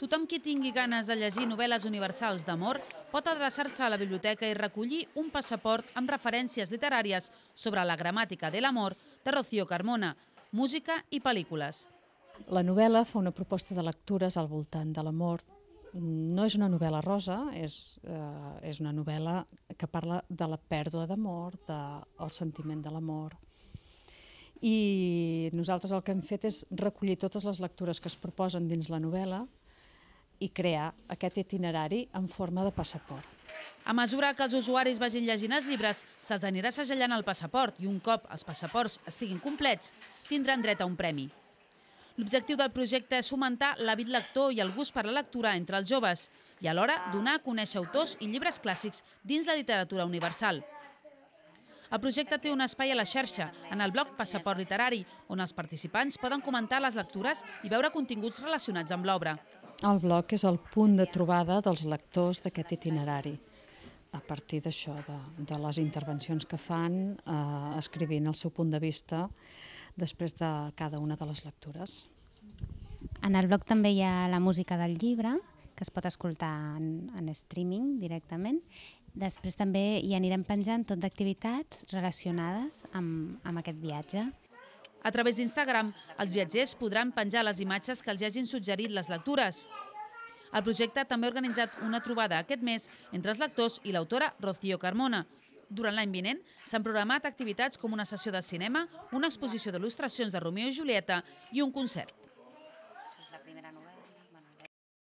Tothom qui tingui ganes de llegir novel·les universals d'amor pot adreçar-se a la biblioteca i recollir un passaport amb referències literàries sobre la gramàtica de l'amor de Rocío Carmona, música i pel·lícules. La novel·la fa una proposta de lectures al voltant de l'amor. No és una novel·la rosa, és, eh, és una novel·la que parla de la pèrdua d'amor, del sentiment de l'amor. I nosaltres el que hem fet és recollir totes les lectures que es proposen dins la novel·la i crear aquest itinerari en forma de passaport. A mesura que els usuaris vagin llegint els llibres, se'ls anirà segellant el passaport i un cop els passaports estiguin complets, tindran dret a un premi. L'objectiu del projecte és fomentar l'hàbit lector i el gust per la lectura entre els joves i alhora donar a conèixer autors i llibres clàssics dins la literatura universal. El projecte té un espai a la xarxa, en el blog Passaport Literari, on els participants poden comentar les lectures i veure continguts relacionats amb l'obra. El blog és el punt de trobada dels lectors d'aquest itinerari a partir d'això, de, de les intervencions que fan, eh, escrivint el seu punt de vista després de cada una de les lectures. En el blog també hi ha la música del llibre, que es pot escoltar en, en streaming directament. Després també hi anirem penjant tot d'activitats relacionades amb, amb aquest viatge. A través d'Instagram, els viatgers podran penjar les imatges que els hagin suggerit les lectures. El projecte també ha organitzat una trobada aquest mes entre els lectors i l'autora Rocío Carmona. Durant l'any vinent s'han programat activitats com una sessió de cinema, una exposició d'il·lustracions de Romeo i Julieta i un concert.